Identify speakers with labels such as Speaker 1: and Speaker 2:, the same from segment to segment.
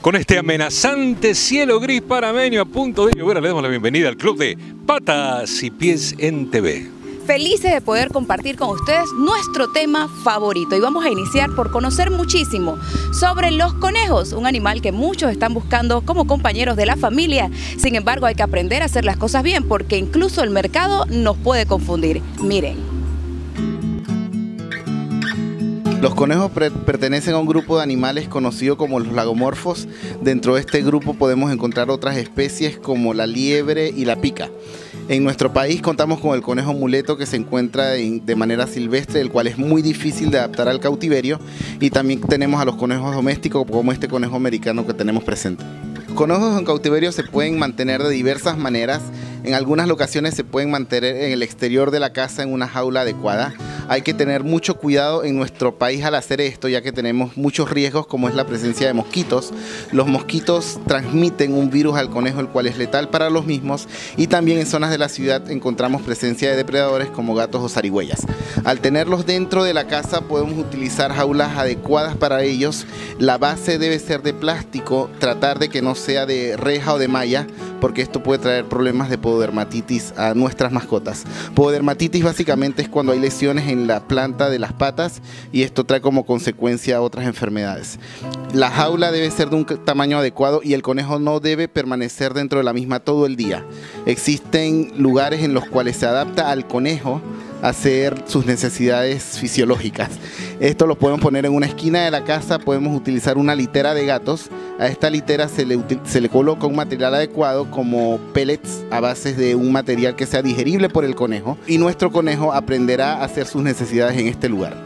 Speaker 1: con este amenazante cielo gris parameño a punto de llover. Le damos la bienvenida al club de Patas y Pies en TV.
Speaker 2: Felices de poder compartir con ustedes nuestro tema favorito y vamos a iniciar por conocer muchísimo sobre los conejos, un animal que muchos están buscando como compañeros de la familia. Sin embargo, hay que aprender a hacer las cosas bien porque incluso el mercado nos puede confundir. Miren.
Speaker 3: Los conejos pertenecen a un grupo de animales conocido como los lagomorfos. Dentro de este grupo podemos encontrar otras especies como la liebre y la pica. En nuestro país contamos con el conejo muleto que se encuentra de manera silvestre, el cual es muy difícil de adaptar al cautiverio. Y también tenemos a los conejos domésticos como este conejo americano que tenemos presente. Conejos en cautiverio se pueden mantener de diversas maneras. En algunas locaciones se pueden mantener en el exterior de la casa en una jaula adecuada hay que tener mucho cuidado en nuestro país al hacer esto, ya que tenemos muchos riesgos como es la presencia de mosquitos. Los mosquitos transmiten un virus al conejo, el cual es letal para los mismos, y también en zonas de la ciudad encontramos presencia de depredadores como gatos o zarigüeyas. Al tenerlos dentro de la casa podemos utilizar jaulas adecuadas para ellos. La base debe ser de plástico, tratar de que no sea de reja o de malla, porque esto puede traer problemas de pododermatitis a nuestras mascotas. Pododermatitis básicamente es cuando hay lesiones en la planta de las patas y esto trae como consecuencia otras enfermedades. La jaula debe ser de un tamaño adecuado y el conejo no debe permanecer dentro de la misma todo el día. Existen lugares en los cuales se adapta al conejo hacer sus necesidades fisiológicas. Esto lo podemos poner en una esquina de la casa, podemos utilizar una litera de gatos. A esta litera se le, se le coloca un material adecuado como pellets a base de un material que sea digerible por el conejo y nuestro conejo aprenderá a hacer sus necesidades en este lugar.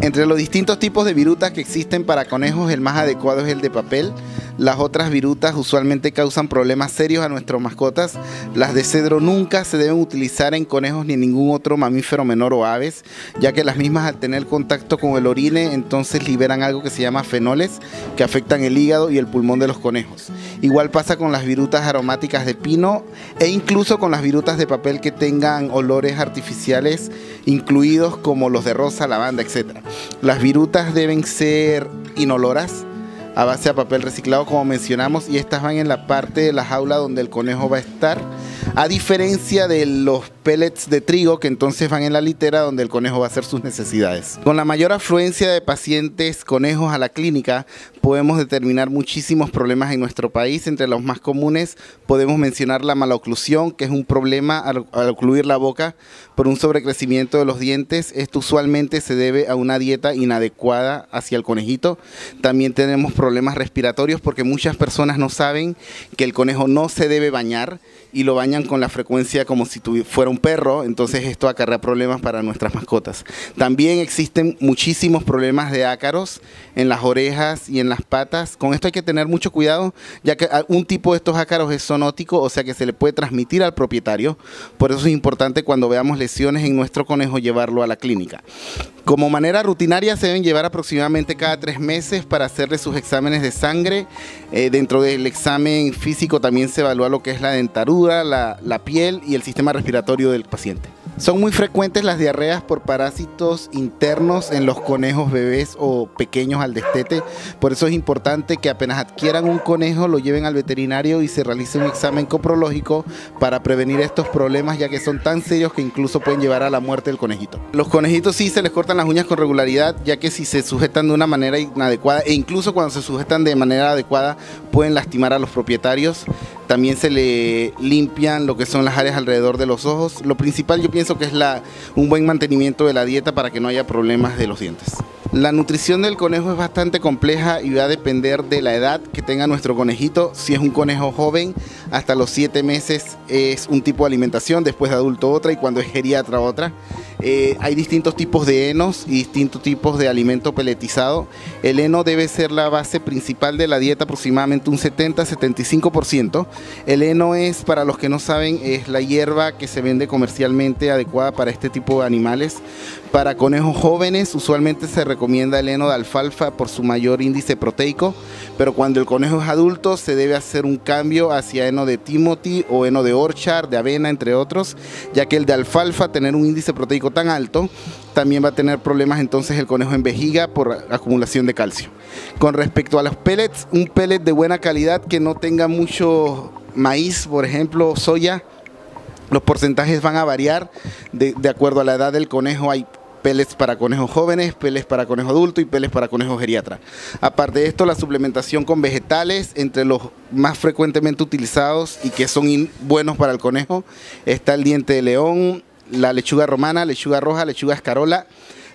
Speaker 3: Entre los distintos tipos de virutas que existen para conejos, el más adecuado es el de papel. Las otras virutas usualmente causan problemas serios a nuestras mascotas. Las de cedro nunca se deben utilizar en conejos ni en ningún otro mamífero menor o aves, ya que las mismas al tener contacto con el orine entonces liberan algo que se llama fenoles que afectan el hígado y el pulmón de los conejos. Igual pasa con las virutas aromáticas de pino e incluso con las virutas de papel que tengan olores artificiales incluidos como los de rosa, lavanda, etc. Las virutas deben ser inoloras a base de papel reciclado como mencionamos y estas van en la parte de la jaula donde el conejo va a estar. A diferencia de los pellets de trigo que entonces van en la litera donde el conejo va a hacer sus necesidades. Con la mayor afluencia de pacientes conejos a la clínica podemos determinar muchísimos problemas en nuestro país. Entre los más comunes podemos mencionar la maloclusión, que es un problema al, ocluir la boca por un sobrecrecimiento de los dientes. Esto usualmente se debe a una dieta inadecuada hacia el conejito. También tenemos problemas respiratorios porque muchas personas no saben que el conejo no se debe bañar y lo bañan con la frecuencia como si fuera un perro, entonces esto acarrea problemas para nuestras mascotas. También existen muchísimos problemas de ácaros en las orejas y en las patas. Con esto hay que tener mucho cuidado, ya que un tipo de estos ácaros es zoonótico, o sea que se le puede transmitir al propietario. Por eso es importante cuando veamos lesiones en nuestro conejo llevarlo a la clínica. Como manera rutinaria se deben llevar aproximadamente cada tres meses para hacerle sus exámenes de sangre. Eh, dentro del examen físico también se evalúa lo que es la dentadura, la piel y el sistema respiratorio del paciente. Son muy frecuentes las diarreas por parásitos internos en los conejos bebés o pequeños al destete. Por eso es importante que apenas adquieran un conejo lo lleven al veterinario y se realice un examen coprológico para prevenir estos problemas ya que son tan serios que incluso pueden llevar a la muerte del conejito. Los conejitos sí se les cortan las uñas con regularidad ya que si se sujetan de una manera inadecuada e incluso cuando se sujetan de manera adecuada pueden lastimar a los propietarios. También se le limpian lo que son las áreas alrededor de los ojos. Lo principal yo pienso que es un buen mantenimiento de la dieta para que no haya problemas de los dientes. La nutrición del conejo es bastante compleja y va a depender de la edad que tenga nuestro conejito. Si es un conejo joven, hasta los 7 meses es un tipo de alimentación, después de adulto otra y cuando es geriatra otra. Eh, hay distintos tipos de henos y distintos tipos de alimento peletizado. El heno debe ser la base principal de la dieta, aproximadamente un 70-75%. El heno es, para los que no saben, es la hierba que se vende comercialmente adecuada para este tipo de animales. Para conejos jóvenes usualmente se recomienda el heno de alfalfa por su mayor índice proteico, pero cuando el conejo es adulto se debe hacer un cambio hacia heno de Timothy o heno de Orchard, de avena, entre otros, ya que el de alfalfa, tener un índice proteico tan alto, también va a tener problemas entonces el conejo en vejiga por acumulación de calcio. Con respecto a los pellets, un pellet de buena calidad que no tenga mucho maíz, por ejemplo, soya, los porcentajes van a variar de, acuerdo a la edad del conejo. Hay pellets para conejos jóvenes, pellets para conejo adulto y pellets para conejo geriatra. Aparte de esto, la suplementación con vegetales, entre los más frecuentemente utilizados y que son buenos para el conejo, está el diente de león, la lechuga romana, lechuga roja, lechuga escarola.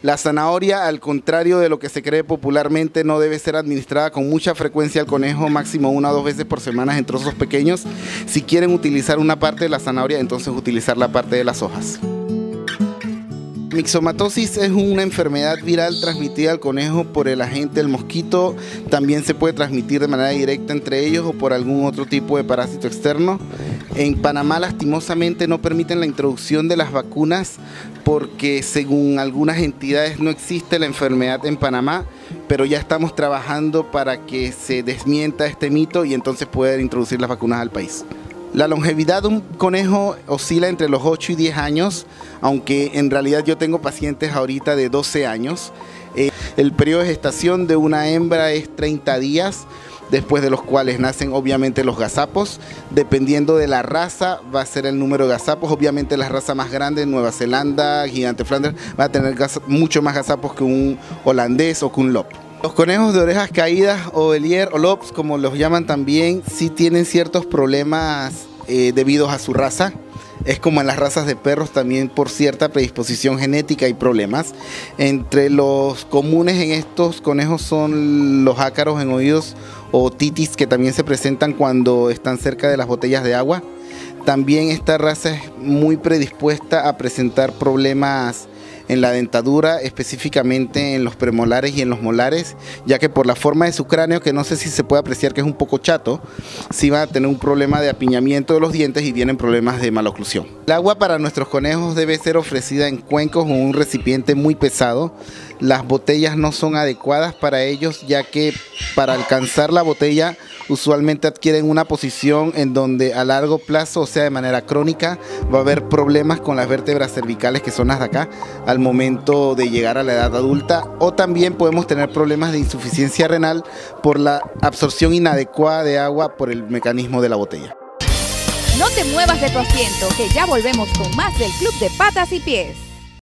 Speaker 3: La zanahoria, al contrario de lo que se cree popularmente, no debe ser administrada con mucha frecuencia al conejo, máximo una o dos veces por semana en trozos pequeños. Si quieren utilizar una parte de la zanahoria, entonces utilizar la parte de las hojas. Mixomatosis es una enfermedad viral transmitida al conejo por el agente del mosquito. También se puede transmitir de manera directa entre ellos o por algún otro tipo de parásito externo. En Panamá lastimosamente no permiten la introducción de las vacunas porque según algunas entidades no existe la enfermedad en Panamá, pero ya estamos trabajando para que se desmienta este mito y entonces poder introducir las vacunas al país. La longevidad de un conejo oscila entre los 8 y 10 años, aunque en realidad yo tengo pacientes ahorita de 12 años. Eh, el periodo de gestación de una hembra es 30 días, después de los cuales nacen obviamente los gazapos. Dependiendo de la raza va a ser el número de gazapos. Obviamente la raza más grande, Nueva Zelanda, Gigante Flanders, va a tener mucho más gazapos que un holandés o que un lop. Los conejos de orejas caídas o Belier o Lops, como los llaman también, sí tienen ciertos problemas eh, debido a su raza. Es como en las razas de perros también por cierta predisposición genética y problemas. Entre los comunes en estos conejos son los ácaros en oídos o titis que también se presentan cuando están cerca de las botellas de agua. También esta raza es muy predispuesta a presentar problemas en la dentadura, específicamente en los premolares y en los molares, ya que por la forma de su cráneo, que no sé si se puede apreciar que es un poco chato, sí va a tener un problema de apiñamiento de los dientes y tienen problemas de maloclusión. El agua para nuestros conejos debe ser ofrecida en cuencos o un recipiente muy pesado. Las botellas no son adecuadas para ellos, ya que para alcanzar la botella usualmente adquieren una posición en donde a largo plazo, o sea, de manera crónica, va a haber problemas con las vértebras cervicales que son las de acá al momento de llegar a la edad adulta o también podemos tener problemas de insuficiencia renal por la absorción inadecuada de agua por el mecanismo de la botella.
Speaker 2: No te muevas de tu asiento, que ya volvemos con más del Club de Patas y Pies.